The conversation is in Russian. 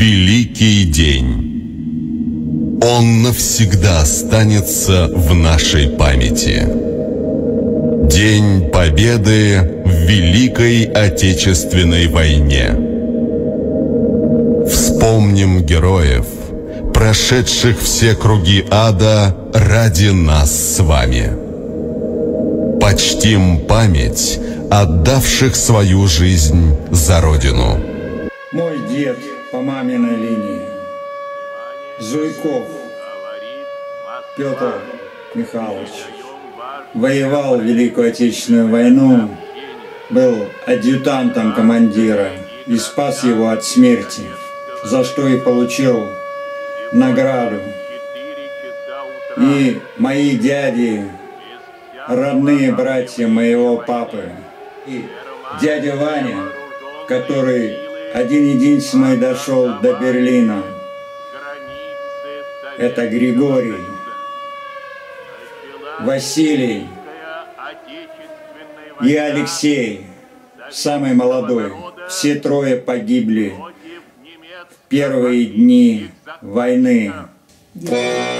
великий день. Он навсегда останется в нашей памяти. День Победы в Великой Отечественной войне. Вспомним героев, прошедших все круги ада ради нас с вами. Почтим память отдавших свою жизнь за Родину. Мой дед по маминой линии, Зуйков Петр Михайлович, воевал в Великую Отечественную войну, был адъютантом командира и спас его от смерти, за что и получил награду. И мои дяди, родные братья моего папы, и дядя Ваня, который один-единственный дошел до Берлина, это Григорий, Василий и Алексей, самый молодой. Все трое погибли в первые дни войны. Yeah.